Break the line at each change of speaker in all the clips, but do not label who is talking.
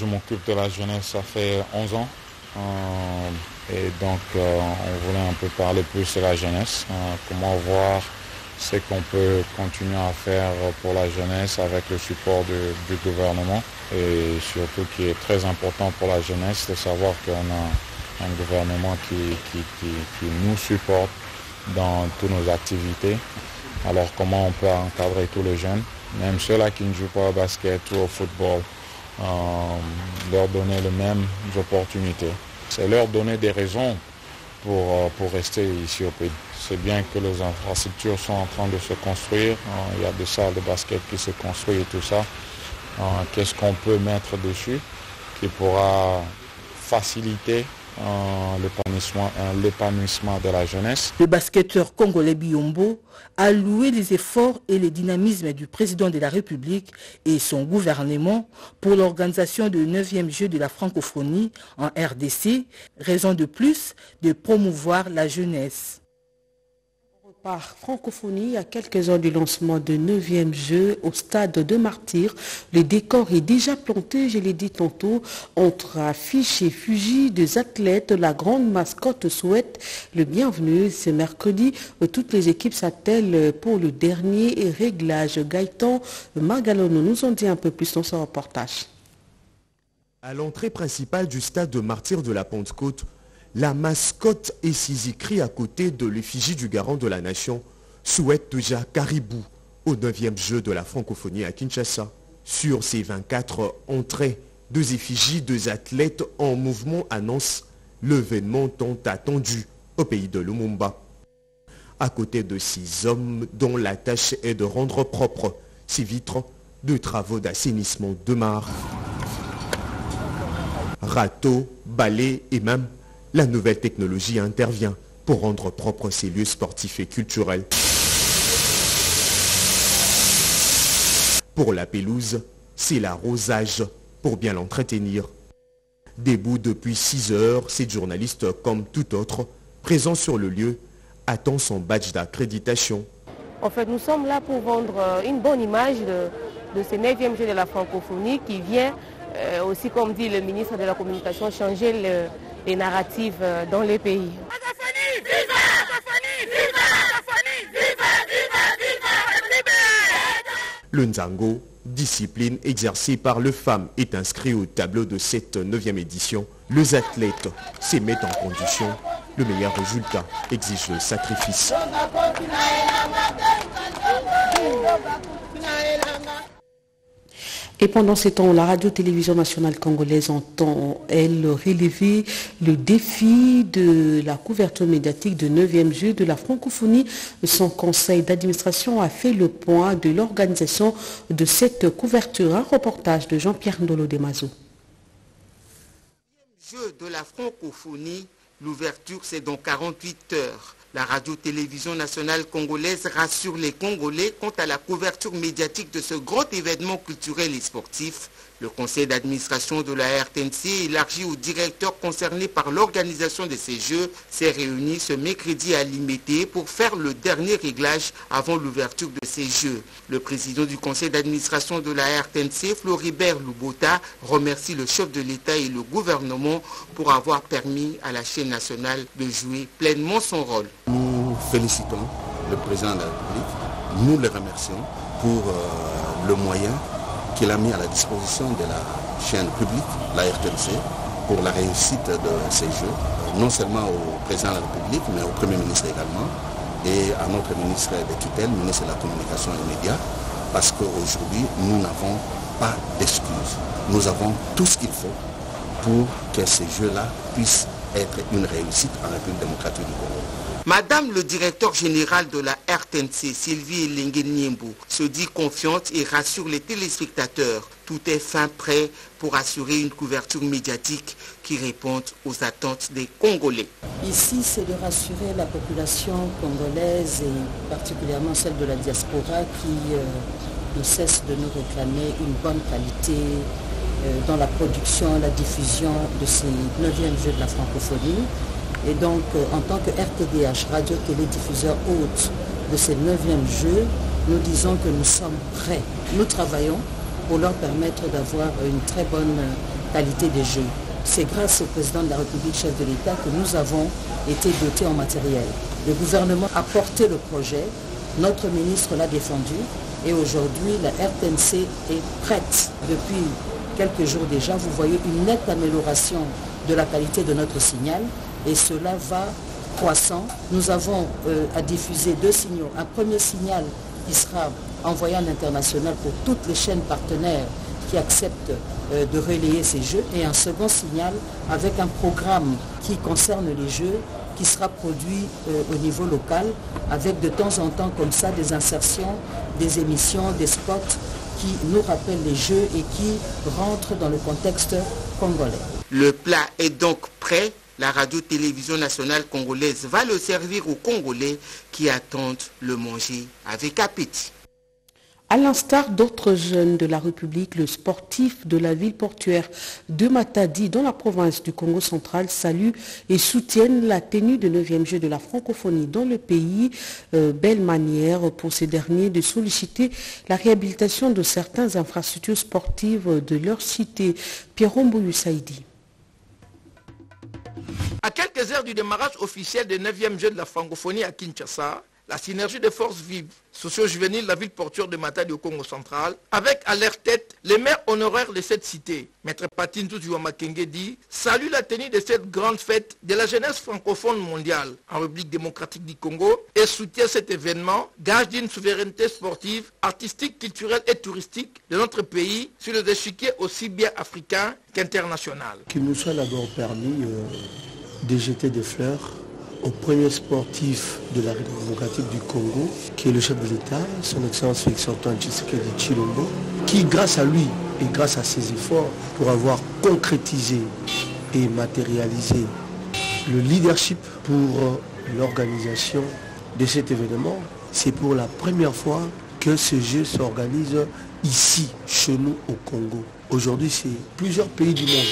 Je m'occupe de la jeunesse, ça fait 11 ans. et donc, on voulait un peu parler plus de la jeunesse, comment voir ce qu'on peut continuer à faire pour la jeunesse avec le support du gouvernement et surtout qui est très important pour la jeunesse de savoir qu'on a un gouvernement qui, qui, nous supporte dans toutes nos activités. Alors comment on peut encadrer tous les jeunes, même ceux-là qui ne jouent pas au basket ou au football, euh, leur donner les mêmes opportunités. C'est leur donner des raisons pour, euh, pour rester ici au pays. C'est bien que les infrastructures sont en train de se construire. Euh, il y a des salles de basket qui se construisent et tout ça. Euh, qu'est-ce qu'on peut mettre dessus qui pourra faciliter euh, l'épanouissement de la jeunesse.
Le basketteur congolais Biombo a loué les efforts et le dynamisme du président de la République et son gouvernement pour l'organisation du 9e jeu de la francophonie en RDC, raison de plus de promouvoir la jeunesse
par francophonie à quelques heures du lancement de 9e jeu au stade de Martyr. Le décor est déjà planté, je l'ai dit tantôt, entre affiches et fugis des athlètes. La grande mascotte souhaite le bienvenu ce mercredi. Toutes les équipes s'attellent pour le dernier réglage. Gaëtan Margalono nous en dit un peu plus dans son reportage.
À l'entrée principale du stade de Martyr de la Pentecôte, la mascotte et crie à côté de l'effigie du garant de la nation souhaite déjà caribou au 9e jeu de la francophonie à Kinshasa. Sur ces 24 entrées, deux effigies, deux athlètes en mouvement annoncent l'événement tant attendu au pays de Lumumba. À côté de six hommes dont la tâche est de rendre propre ces vitres de travaux d'assainissement de mare. Râteaux, balais et même la nouvelle technologie intervient pour rendre propres ces lieux sportifs et culturels. Pour la pelouse, c'est l'arrosage pour bien l'entretenir. Debout depuis 6 heures, cette journaliste, comme tout autre, présent sur le lieu, attend son badge d'accréditation.
En fait, nous sommes là pour vendre euh, une bonne image de, ce 9e jeu de la francophonie qui vient, euh, aussi comme dit le ministre de la Communication, changer le, les narratives euh, dans les pays.
Le Nzango, discipline exercée par le femmes, est inscrit au tableau de cette neuvième édition. Les athlètes se mettent en condition. Le meilleur résultat exige le sacrifice.
Et pendant ce temps, la radio-télévision nationale congolaise entend, elle, relever le défi de la couverture médiatique du 9e jeu de la francophonie. Son conseil d'administration a fait le point de l'organisation de cette couverture. Un reportage de Jean-Pierre Ndolo Demazo.
Jeu de la francophonie, l'ouverture c'est dans 48 heures. La radio-télévision nationale congolaise rassure les Congolais quant à la couverture médiatique de ce grand événement culturel et sportif le conseil d'administration de la RTNC, élargi aux directeurs concernés par l'organisation de ces Jeux, s'est réuni ce mercredi à Limité pour faire le dernier réglage avant l'ouverture de ces Jeux. Le président du conseil d'administration de la RTNC, Floribert Lubota, remercie le chef de l'État et le gouvernement pour avoir permis à la chaîne nationale de jouer pleinement son rôle.
Nous félicitons le président de la République, nous le remercions pour euh, le moyen qu'il a mis à la disposition de la chaîne publique, la RTNC, pour la réussite de ces Jeux, non seulement au président de la République, mais au Premier ministre également, et à notre ministre des tutelles, ministre de la Communication et des Médias, parce qu'aujourd'hui, nous n'avons pas d'excuses. Nous avons tout ce qu'il faut pour que ces Jeux-là puissent être une réussite en République démocratique du Congo.
Madame le directeur général de la RTNC, Sylvie Niembo, se dit confiante et rassure les téléspectateurs. Tout est fin prêt pour assurer une couverture médiatique qui réponde aux attentes des Congolais.
Ici, c'est de rassurer la population congolaise et particulièrement celle de la diaspora qui euh, ne cesse de nous réclamer une bonne qualité euh, dans la production, la diffusion de ces 9e Jeux de la francophonie et donc, euh, en tant que RTDH, radio-télédiffuseur hôte de ces neuvième jeux, nous disons que nous sommes prêts. Nous travaillons pour leur permettre d'avoir une très bonne qualité des jeux. C'est grâce au président de la République, chef de l'État, que nous avons été dotés en matériel. Le gouvernement a porté le projet, notre ministre l'a défendu et aujourd'hui la RTNC est prête. Depuis quelques jours déjà, vous voyez une nette amélioration de la qualité de notre signal et cela va croissant. Nous avons euh, à diffuser deux signaux. Un premier signal qui sera envoyé à l'international pour toutes les chaînes partenaires qui acceptent euh, de relayer ces jeux et un second signal avec un programme qui concerne les jeux qui sera produit euh, au niveau local avec de temps en temps comme ça des insertions, des émissions, des spots qui nous rappellent les jeux et qui rentrent dans le contexte congolais.
Le plat est donc prêt. La radio-télévision nationale congolaise va le servir aux Congolais qui attendent le manger avec appétit.
À l'instar d'autres jeunes de la République, le sportif de la ville portuaire de Matadi, dans la province du Congo central, salue et soutiennent la tenue de 9e jeu de la francophonie dans le pays. Euh, belle manière pour ces derniers de solliciter la réhabilitation de certaines infrastructures sportives de leur cité. Pierre Saïdi.
À quelques heures du démarrage officiel des 9e Jeux de la francophonie à Kinshasa, la synergie des forces vives socio-juvéniles de la ville portuaire de Matadi au Congo central, avec à leur tête les maires honoraires de cette cité. Maître Patine Makenge dit Salue la tenue de cette grande fête de la jeunesse francophone mondiale en République démocratique du Congo et soutient cet événement, gage d'une souveraineté sportive, artistique, culturelle et touristique de notre pays sur les échiquiers aussi bien africains qu'international.
Qu'il nous soit permis euh, de jeter des fleurs au premier sportif de la République démocratique du Congo, qui est le chef de l'État, son Excellence Félix Antoine Tshisekedi Chilombo, qui grâce à lui et grâce à ses efforts pour avoir concrétisé et matérialisé le leadership pour l'organisation de cet événement, c'est pour la première fois que ce jeu s'organise ici, chez nous au Congo. Aujourd'hui, c'est plusieurs pays du monde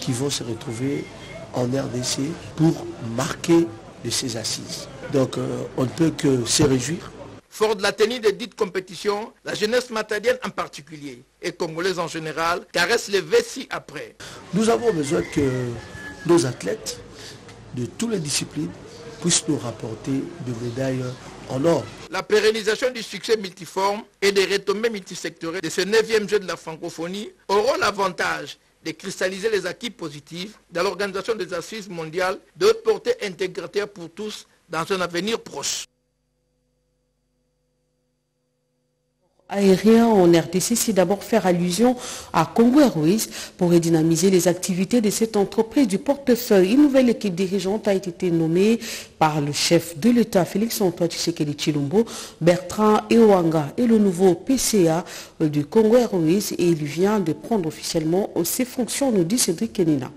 qui vont se retrouver en RDC pour marquer de ses assises. Donc euh, on ne peut que se réjouir.
Fort de la tenue de dites compétitions, la jeunesse matadienne en particulier et congolaise en général caresse les vessis après.
Nous avons besoin que nos athlètes de toutes les disciplines puissent nous rapporter des médailles en or.
La pérennisation du succès multiforme et des retombées multisectorielles de ce 9e jeu de la francophonie auront l'avantage de cristalliser les acquis positifs dans l'organisation des assises mondiales de haute portée intégrateur pour tous dans un avenir proche.
Aérien en RDC, c'est d'abord faire allusion à Congo Airways pour redynamiser les activités de cette entreprise du portefeuille. Une nouvelle équipe dirigeante a été nommée par le chef de l'État, Félix Antoine Tshisekedi Chilombo, Bertrand Ewanga et le nouveau PCA du Congo Airways et il vient de prendre officiellement ses fonctions, nous dit Cédric Kenina.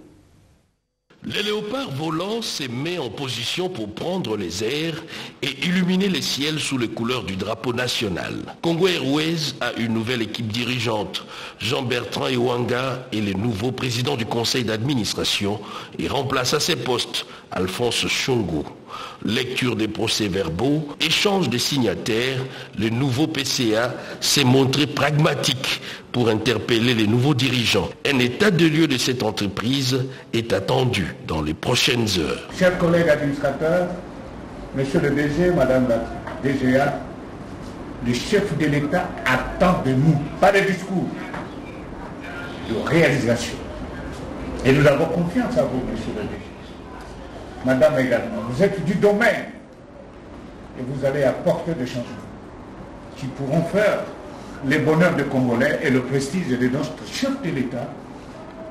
Le léopard volant se met en position pour prendre les airs et illuminer les ciels sous les couleurs du drapeau national. Congo Airways a une nouvelle équipe dirigeante. Jean-Bertrand Iwanga est le nouveau président du conseil d'administration et remplace à ses postes Alphonse Chongo lecture des procès-verbaux, échange des signataires, le nouveau PCA s'est montré pragmatique pour interpeller les nouveaux dirigeants. Un état de lieu de cette entreprise est attendu dans les prochaines heures.
Chers collègues administrateurs, Monsieur le DG, Madame la DGA, le chef de l'État attend de nous, pas de discours, de réalisation. Et nous avons confiance à vous, Monsieur le DG. Madame également, vous êtes du domaine et vous allez apporter des changements qui pourront faire les bonheurs des Congolais et le prestige de notre chef de l'État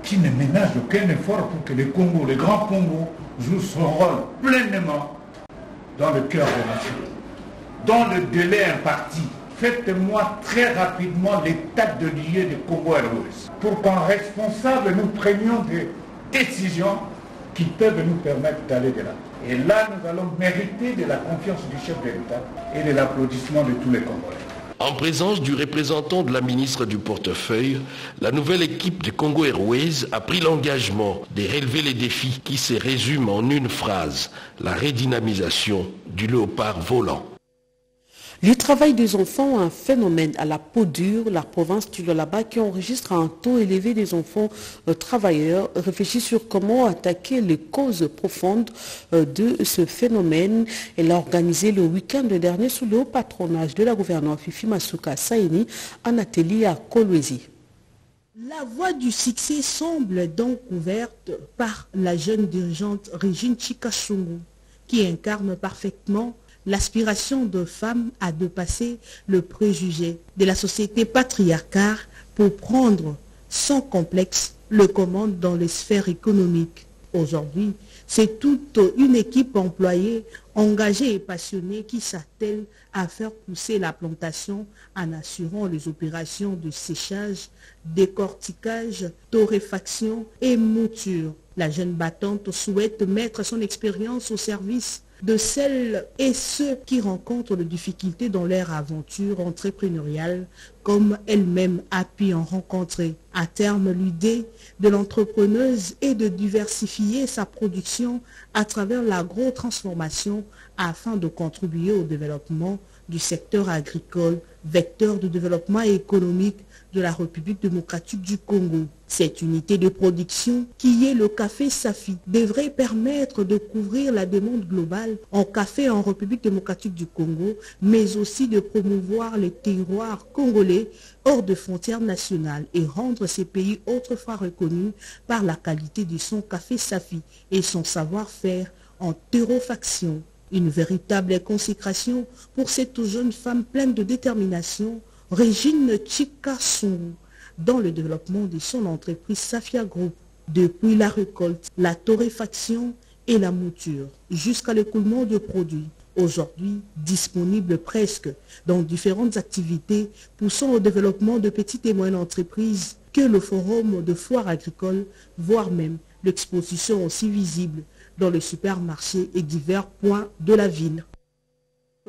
qui ne ménage aucun effort pour que le Congo, le grand Congo, joue son rôle pleinement dans le cœur de la nation. Dans le délai imparti, faites-moi très rapidement l'état de lieu de Congo Airways pour qu'en responsable nous prenions des décisions qui peuvent nous permettre d'aller de là. Et là, nous allons mériter de la confiance du chef de l'État et de l'applaudissement de tous les Congolais.
En présence du représentant de la ministre du portefeuille, la nouvelle équipe de Congo Airways a pris l'engagement de relever les défis qui se résument en une phrase, la redynamisation du léopard volant.
Le travail des enfants, un phénomène à la peau dure, la province du Lualaba qui enregistre un taux élevé des enfants euh, travailleurs réfléchit sur comment attaquer les causes profondes euh, de ce phénomène. Elle a organisé le week-end dernier sous le haut patronage de la gouverneure Fifi Masuka Saini un atelier à Kolwezi.
La voie du succès semble donc ouverte par la jeune dirigeante Régine Chikasungu qui incarne parfaitement l'aspiration de femmes à dépasser le préjugé de la société patriarcale pour prendre sans complexe le commande dans les sphères économiques. Aujourd'hui, c'est toute une équipe employée, engagée et passionnée qui s'attelle à faire pousser la plantation en assurant les opérations de séchage, décortiquage, torréfaction et mouture. La jeune battante souhaite mettre son expérience au service de celles et ceux qui rencontrent des difficultés dans leur aventure entrepreneuriale, comme elle-même a pu en rencontrer. À terme, l'idée de l'entrepreneuse est de diversifier sa production à travers l'agro-transformation afin de contribuer au développement du secteur agricole, vecteur de développement économique de la République démocratique du Congo. Cette unité de production, qui est le café Safi, devrait permettre de couvrir la demande globale en café en République démocratique du Congo, mais aussi de promouvoir les terroirs congolais hors de frontières nationales et rendre ces pays autrefois reconnus par la qualité de son café Safi et son savoir-faire en terrofaction. Une véritable consécration pour cette jeune femme pleine de détermination Régine Chikasung dans le développement de son entreprise Safia Group depuis la récolte, la torréfaction et la mouture jusqu'à l'écoulement de produits. Aujourd'hui, disponible presque dans différentes activités poussant au développement de petites et moyennes entreprises que le forum de foire agricole, voire même l'exposition aussi visible dans les supermarchés et divers points de la ville.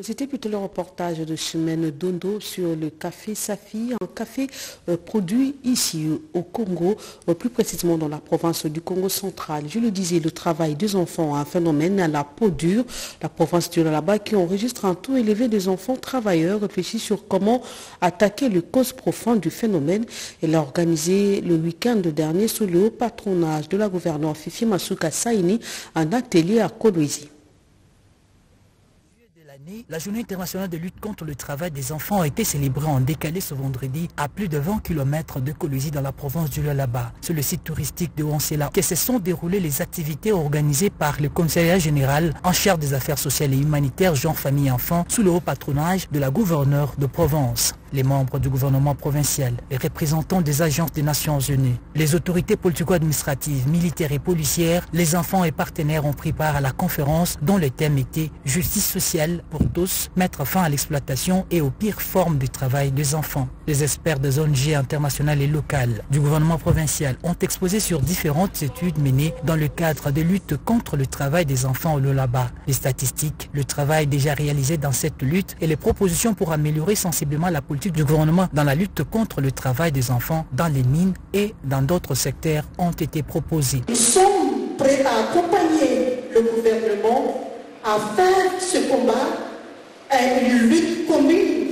C'était plutôt le reportage de semaine Dondo sur le café Safi, un café euh, produit ici au Congo, euh, plus précisément dans la province du Congo central. Je le disais, le travail des enfants a un phénomène à la peau dure. La province du là-bas qui enregistre un taux élevé des enfants travailleurs réfléchit sur comment attaquer les causes profondes du phénomène. Elle a organisé le week-end dernier sous le haut patronage de la gouverneure Fifi Masuka Saini un atelier à Kolwezi.
La journée internationale de lutte contre le travail des enfants a été célébrée en décalé ce vendredi à plus de 20 km de Colosie dans la province du Lualaba. Sur le site touristique de Wansela, que se sont déroulées les activités organisées par le commissariat général en charge des affaires sociales et humanitaires Jean Famille Enfants sous le haut patronage de la gouverneure de Provence les membres du gouvernement provincial, les représentants des agences des Nations Unies, les autorités politico-administratives, militaires et policières, les enfants et partenaires ont pris part à la conférence dont le thème était Justice sociale pour tous, mettre fin à l'exploitation et aux pires formes du travail des enfants. Les experts des ONG internationales et locales du gouvernement provincial ont exposé sur différentes études menées dans le cadre de lutte contre le travail des enfants au Lolaba, les statistiques, le travail déjà réalisé dans cette lutte et les propositions pour améliorer sensiblement la politique du gouvernement dans la lutte contre le travail des enfants dans les mines et dans d'autres secteurs ont été proposés.
Nous sommes prêts à accompagner le gouvernement à faire ce combat à une lutte commune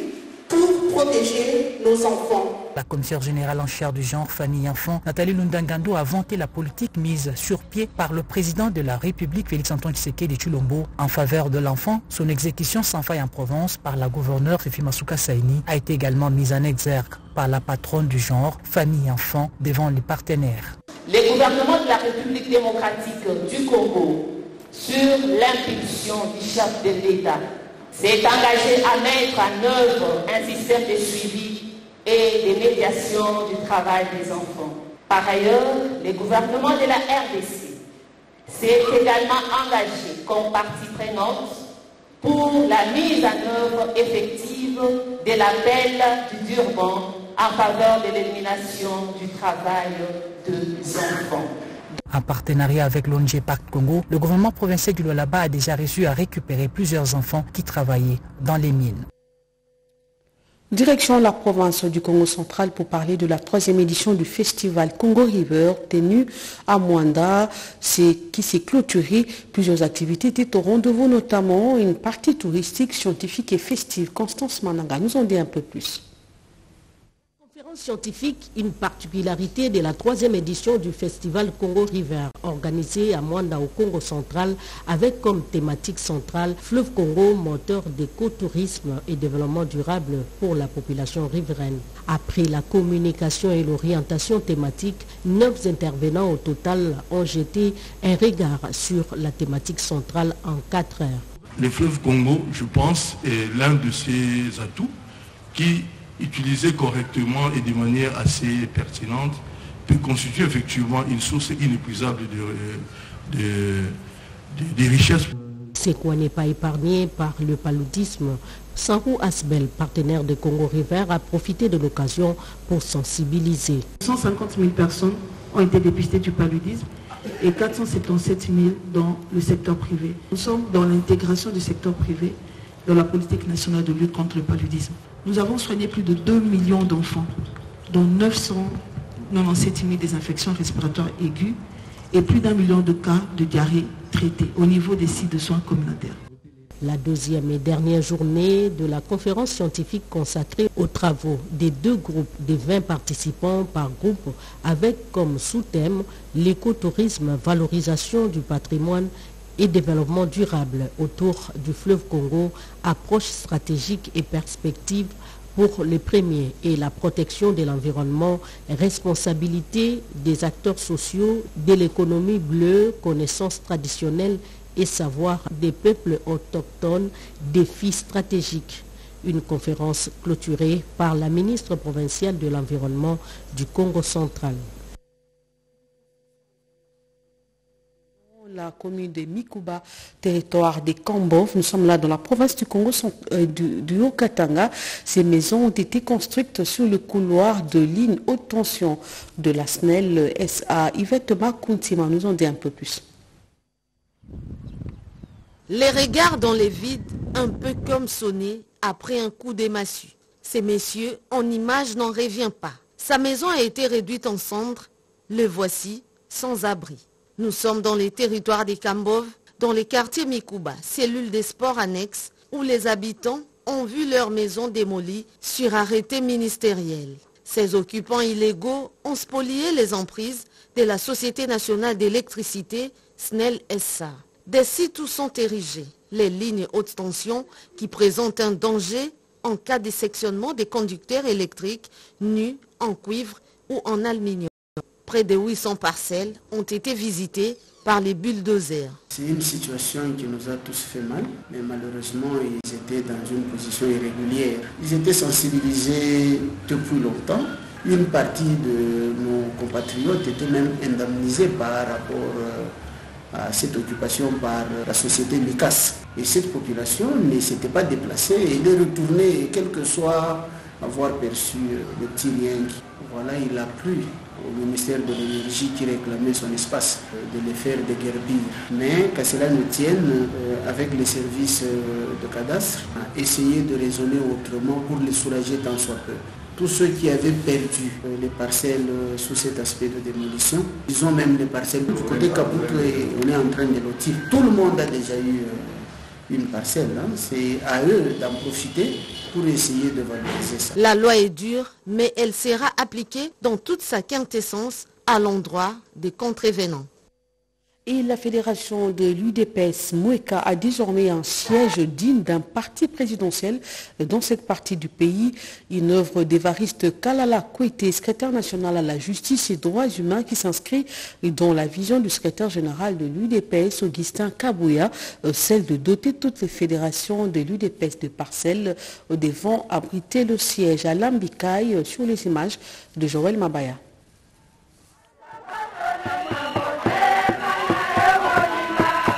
pour protéger nos enfants.
La commissaire générale en charge du genre, famille et enfants, Nathalie Lundangando, a vanté la politique mise sur pied par le président de la République, Félix-Antoine Tshisekedi de Chulombo, en faveur de l'enfant. Son exécution sans faille en Provence par la gouverneure Fifi Masuka Saini a été également mise en exergue par la patronne du genre, famille et enfants, devant les partenaires.
Les gouvernements de la République démocratique du Congo, sur l'impulsion du chef de l'État, s'est engagé à mettre en œuvre un système de suivi et des médiations du travail des enfants. Par ailleurs, le gouvernement de la RDC s'est également engagé comme partie prenante pour la mise en œuvre effective de l'appel du Durban en faveur de l'élimination du travail des enfants.
En partenariat avec l'ONG Parc Congo, le gouvernement provincial du Lualaba a déjà réussi à récupérer plusieurs enfants qui travaillaient dans les mines.
Direction la province du Congo central pour parler de la troisième édition du festival Congo River tenu à Mwanda, qui s'est clôturé. Plusieurs activités étaient au rendez-vous, notamment une partie touristique, scientifique et festive. Constance Mananga nous en dit un peu plus
scientifique, une particularité de la troisième édition du festival Congo River, organisé à Mwanda au Congo central, avec comme thématique centrale Fleuve Congo, moteur d'écotourisme et développement durable pour la population riveraine. Après la communication et l'orientation thématique, neuf intervenants au total ont jeté un regard sur la thématique centrale en quatre heures.
Le fleuve Congo, je pense, est l'un de ces atouts qui utilisé correctement et de manière assez pertinente, peut constituer effectivement une source inépuisable de, de, richesses.
C'est quoi n'est pas épargné par le paludisme. Sanrou Asbel, partenaire de Congo River, a profité de l'occasion pour sensibiliser.
150 000 personnes ont été dépistées du paludisme et 477 000 dans le secteur privé. Nous sommes dans l'intégration du secteur privé dans la politique nationale de lutte contre le paludisme. Nous avons soigné plus de 2 millions d'enfants, dont 997 000 des infections respiratoires aiguës et plus d'un million de cas de diarrhée traités au niveau des sites de soins communautaires.
La deuxième et dernière journée de la conférence scientifique consacrée aux travaux des deux groupes de 20 participants par groupe avec comme sous-thème l'écotourisme, valorisation du patrimoine et développement durable autour du fleuve Congo, approche stratégique et perspective pour les premiers et la protection de l'environnement, responsabilité des acteurs sociaux, de l'économie bleue, connaissances traditionnelles et savoir des peuples autochtones, défis stratégiques. Une conférence clôturée par la ministre provinciale de l'Environnement du Congo central.
La commune de Mikuba, territoire des Kambov. Nous sommes là dans la province du Congo euh, du, Haut-Katanga. Ces maisons ont été construites sur le couloir de ligne haute tension de la SNEL SA. Yvette Makuntima nous en dit un peu plus.
Les regards dans les vides, un peu comme sonner après un coup des Ces messieurs, en image, n'en revient pas. Sa maison a été réduite en cendres. Le voici, sans abri. Nous sommes dans les territoires des Kambov, dans les quartiers Mikuba, cellule des sports annexes, où les habitants ont vu leur maison démolie sur arrêté ministériel. Ces occupants illégaux ont spolié les emprises de la Société nationale d'électricité, SNEL SA. Des sites où sont érigées les lignes haute tension qui présentent un danger en cas de sectionnement des conducteurs électriques nus en cuivre ou en aluminium près de 800 parcelles ont été visitées par les bulldozers.
C'est une situation qui nous a tous fait mal, mais malheureusement, ils étaient dans une position irrégulière. Ils étaient sensibilisés depuis longtemps. Une partie de nos compatriotes était même indemnisée par rapport euh, à cette occupation par la société MICAS. Et cette population ne s'était pas déplacée et est retournée, quel que soit avoir perçu le petit lien. Voilà, il a plu au ministère de l'énergie qui réclamait son espace, euh, de les faire déguerpir. Mais qu'à cela ne tienne, euh, avec les services euh, de cadastre, a essayé de raisonner autrement pour les soulager tant soit peu. Tous ceux qui avaient perdu les parcelles sous cet aspect de démolition, ils ont même les parcelles du côté Kabuto et on est en train de lotir. Tout le monde a déjà eu une parcelle. Hein. C'est à eux d'en profiter pour essayer de valoriser ça.
La loi est dure, mais elle sera appliquée dans toute sa quintessence à l'endroit des contrevenants.
Et la fédération de l'UDPS Moueka a désormais un siège digne d'un parti présidentiel dans cette partie du pays. Une œuvre d'Évariste Kalala Kouete, secrétaire national à la justice et droits humains qui s'inscrit dans la vision du secrétaire général de l'UDPS, Augustin Kabouya, euh, celle de doter toutes les fédérations de l'UDPS de parcelles devant abriter le siège à Lambikaï euh, sur les images de Joël Mabaya.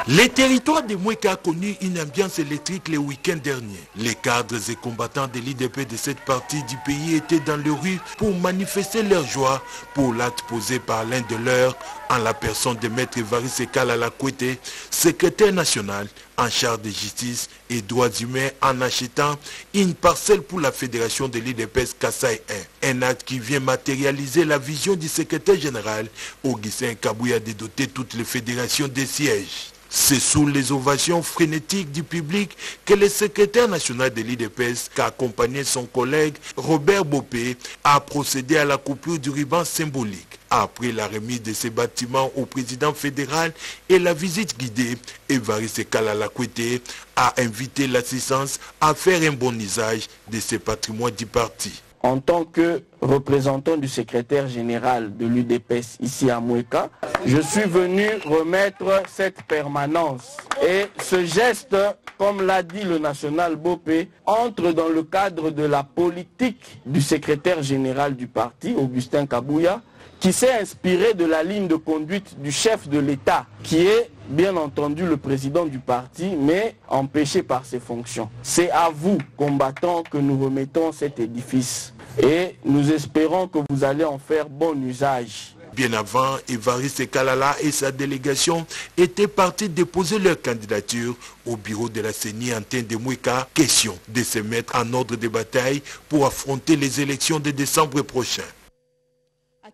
Le territoire de Moueka a connu une ambiance électrique le week-end dernier. Les cadres et combattants de l'IDP de cette partie du pays étaient dans les rues pour manifester leur joie pour l'acte posé par l'un de leurs en la personne de Maître Evaris Alakwete, secrétaire national en charge de justice et droits humains en achetant une parcelle pour la fédération de l'IDPS Kassai 1. Un acte qui vient matérialiser la vision du secrétaire général Augustin Kabouya de doter toutes les fédérations des sièges. C'est sous les ovations frénétiques du public que le secrétaire national de l'IDPS, qui a accompagné son collègue Robert Bopé, a procédé à la coupure du ruban symbolique. Après la remise de ces bâtiments au président fédéral et la visite guidée, Évariste Kalalakwete a invité l'assistance à faire un bon usage de ce patrimoine du parti
en tant que représentant du secrétaire général de l'UDPS ici à Moueka, je suis venu remettre cette permanence. Et ce geste, comme l'a dit le national Bopé, entre dans le cadre de la politique du secrétaire général du parti, Augustin Kabouya, qui s'est inspiré de la ligne de conduite du chef de l'État, qui est bien entendu le président du parti, mais empêché par ses fonctions. C'est à vous, combattants, que nous remettons cet édifice et nous espérons que vous allez en faire bon usage.
Bien avant, Evariste Kalala et sa délégation étaient partis déposer leur candidature au bureau de la CENI en de Mouika. Question de se mettre en ordre de bataille pour affronter les élections de décembre prochain.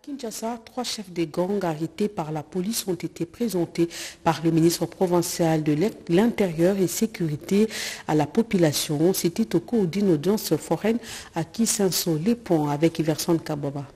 Kinshasa, trois chefs de gang arrêtés par la police ont été présentés par le ministre provincial de l'Intérieur et Sécurité à la population. C'était au cours d'une audience foraine à Kisenso-les-Ponts avec Iverson Kaboba.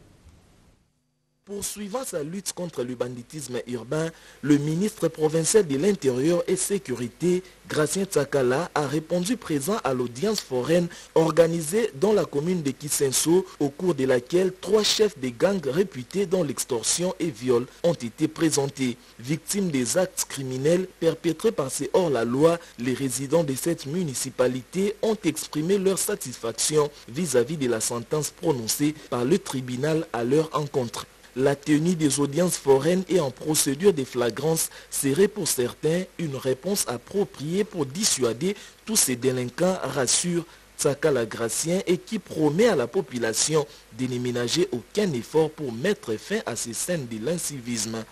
Poursuivant sa lutte contre le banditisme urbain, le ministre provincial de l'Intérieur et Sécurité, Gracien Tsakala, a répondu présent à l'audience foraine organisée dans la commune de Kisenso, au cours de laquelle trois chefs de gangs réputés dans l'extorsion et viol ont été présentés. Victimes des actes criminels perpétrés par ces hors-la-loi, les résidents de cette municipalité ont exprimé leur satisfaction vis-à-vis -vis de la sentence prononcée par le tribunal à leur encontre la tenue des audiences foraines et en procédure de flagrance serait pour certains une réponse appropriée pour dissuader tous ces délinquants, rassure Tsakala Gracien et qui promet à la population de ne ménager aucun effort pour mettre fin à ces scènes de l'incivisme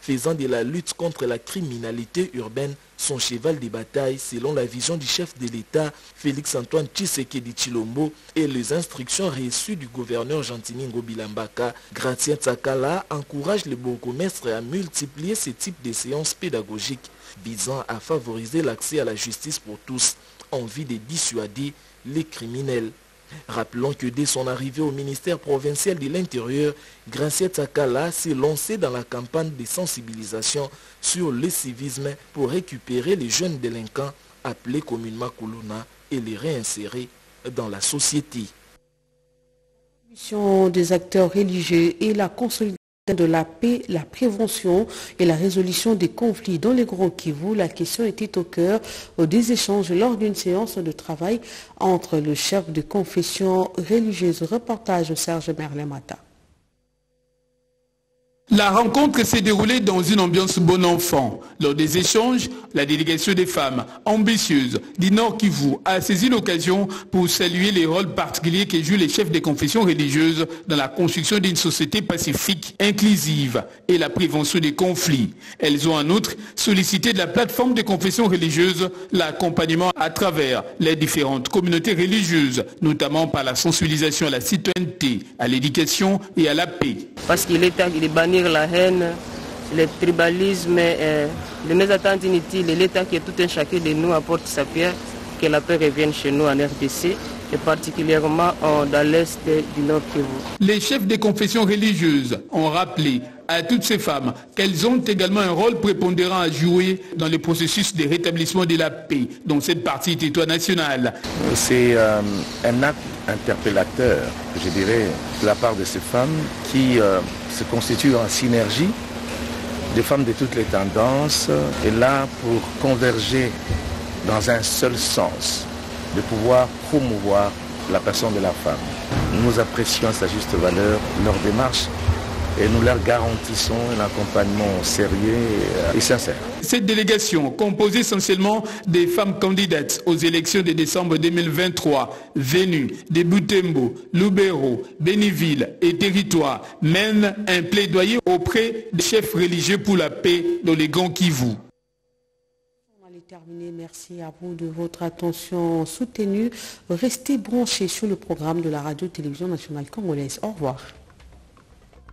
faisant de la lutte contre la criminalité urbaine son cheval de bataille selon la vision du chef de l'État Félix-Antoine Tshisekedi Chilombo et les instructions reçues du gouverneur Jantiningo Bilambaka. Gratien Tsakala encourage les bourgmestres à multiplier ce type de séances pédagogiques visant à favoriser l'accès à la justice pour tous en vue de dissuader les criminels. Rappelons que dès son arrivée au ministère provincial de l'Intérieur, Graciet Takala s'est lancé dans la campagne de sensibilisation sur le civisme pour récupérer les jeunes délinquants appelés communément Kuluna et les réinsérer dans la société.
De la paix, la prévention et la résolution des conflits dans les Gros Kivu, la question était au cœur des échanges lors d'une séance de travail entre le chef de confession religieuse. Reportage Serge Merlemata.
La rencontre s'est déroulée dans une ambiance bon enfant. Lors des échanges, la délégation des femmes ambitieuses du Nord Kivu a saisi l'occasion pour saluer les rôles particuliers que jouent les chefs des confessions religieuses dans la construction d'une société pacifique, inclusive et la prévention des conflits. Elles ont en outre sollicité de la plateforme des confessions religieuses l'accompagnement à travers les différentes communautés religieuses, notamment par la sensibilisation à la citoyenneté, à l'éducation et à la paix.
Parce qu'il est de la haine, le tribalisme, les mésententes inutiles et l'État qui est tout un chacun de nous apporte sa pierre, que la paix revienne chez nous en RDC et particulièrement dans l'est du Nord Kivu.
Les chefs des confessions religieuses ont rappelé à toutes ces femmes qu'elles ont également un rôle prépondérant à jouer dans le processus de rétablissement de la paix dans cette partie du territoire national.
C'est un acte interpellateur, je dirais, de la part de ces femmes qui se constituent en synergie des femmes de toutes les tendances et là pour converger dans un seul sens, de pouvoir promouvoir la personne de la femme. Nous apprécions sa juste valeur leur démarche et nous leur garantissons un accompagnement sérieux et sincère.
Cette délégation, composée essentiellement des femmes candidates aux élections de décembre 2023, venues de Butembo, Lubero, Béniville et territoire, mène un plaidoyer auprès des chefs religieux pour la paix dans les Grands Kivu.
Terminé. Merci à vous de votre attention soutenue. Restez branchés sur le programme de la radio-télévision nationale congolaise. Au revoir.